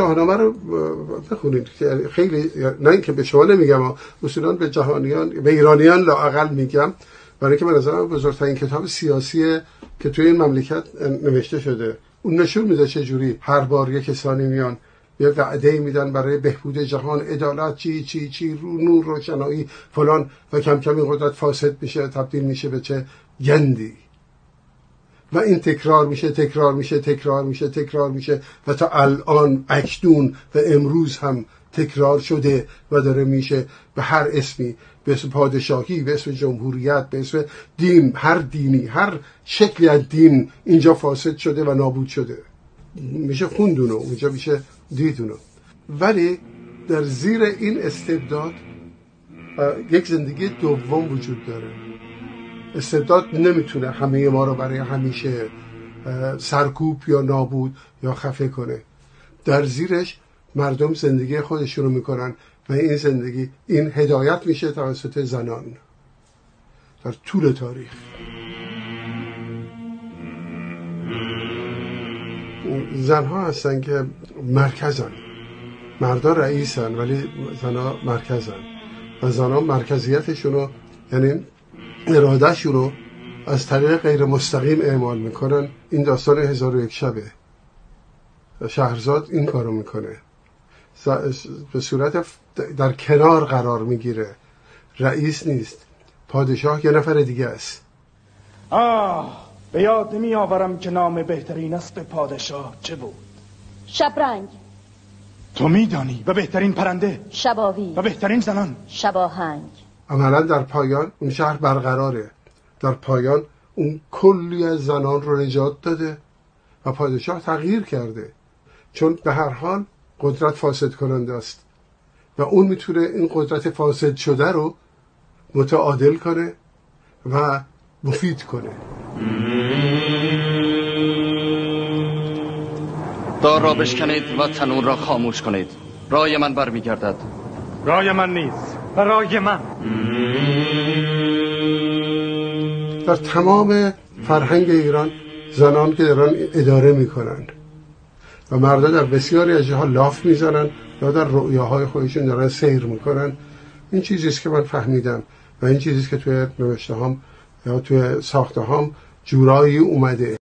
شاهنامه رو بخونید. خیلی نه اینکه به شما نمیگم اصولا به جهانیان به ایرانیان لاقل میگم. برای که من نظرم بزرگترین کتاب سیاسی که توی این مملکت نوشته شده. اون نشون میده چه جوری هر بار یک کسانی میان یه وعده میدن برای بهبود جهان عدالت چی چی چی رو نور روشنایی فلان. و کم کم این قدرت فاسد میشه تبدیل میشه به چه گندی. و این تکرار میشه تکرار میشه تکرار میشه تکرار میشه و تا الان اکنون و امروز هم تکرار شده و داره میشه به هر اسمی به اسم پادشاهی به اسم جمهوریت به اسم دین هر دینی هر شکلی از دین اینجا فاسد شده و نابود شده. میشه خوندونو اونجا میشه دیدونو. ولی در زیر این استبداد یک زندگی دوم وجود داره. استبداد نمی‌تونه همه ما رو برای همیشه سرکوب یا نابود یا خفه کنه. در زیرش مردم زندگی خودشون رو می‌کنن و این زندگی این هدایت میشه توسط زنان. در طول تاریخ. زنها هستن که مرکزن. مردا رئیسن ولی زنها مرکزن. و زنها مرکزیتشون رو یعنی ارادهشون رو از طریق غیر مستقیم اعمال می‌کنن. این داستان هزار و یک شبه. شهرزاد این کارو می‌کنه. به صورت در کنار قرار می‌گیره. رئیس نیست. پادشاه یه نفر دیگه است. آه به یاد نمی آورم که نام بهترین اسب پادشاه چه بود. شبرنگ. تو میدانی؟ و بهترین پرنده. شباوی و بهترین زنان. شباهنگ. عملا در پایان اون شهر برقراره. در پایان اون کلی از زنان رو نجات داده و پادشاه تغییر کرده. چون به هر حال قدرت فاسد کننده است. و اون می‌تونه این قدرت فاسد شده رو متعادل کنه و مفید کنه. دار را بشکنید و تنور را خاموش کنید. رای من برمیگردد. رای من نیست. و رای من. در تمام فرهنگ ایران زنان که دارن اداره می‌کنن و مردا در بسیاری از جاها لاف می‌زنن یا در رؤیاهای خودشون دارن سیر می‌کنن این چیزیست که من فهمیدم و این چیزیست که توی نوشته هام یا توی ساخته هام جورایی اومده.